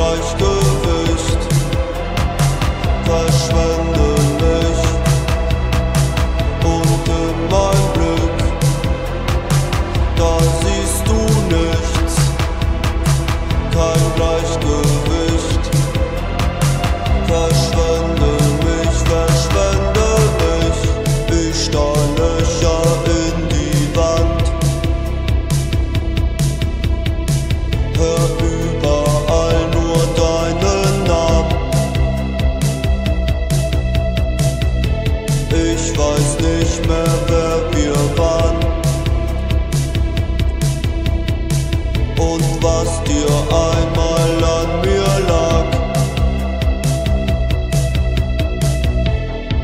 Deutsch gewusst. Verschwörung. Ich weiß nicht mehr, wer wir waren und was dir einmal an mir lag.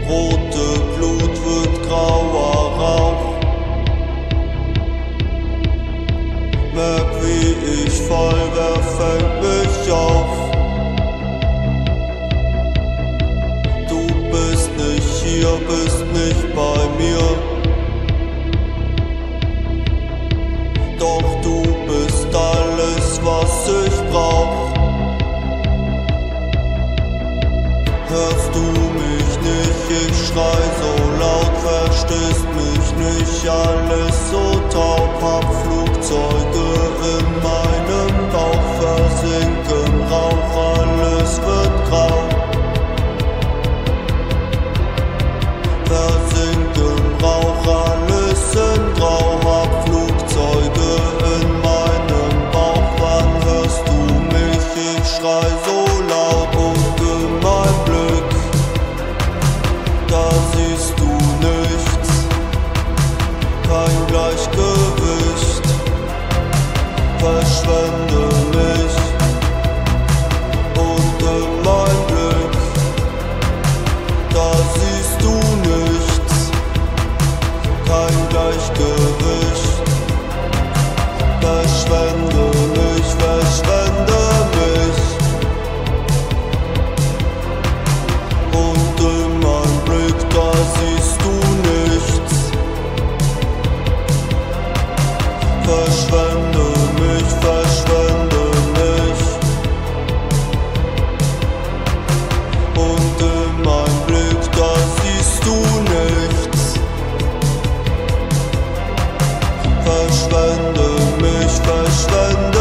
Rote Blut wird grauer Rauch. Merk, wie ich voll dir bist nicht bei mir. Doch du bist alles, was ich brauch. Hörst du mich nicht, ich schrei so laut, verstehst mich nicht, alles so taub, hab Flugzeug. kein Gleichgewicht. Verschwende mich und in mein Blick, da siehst du nichts, kein Gleichgewicht. verschwende mich, verschwende mich. Und in meinem Blick, da siehst du nichts. Verschwende mich, verschwende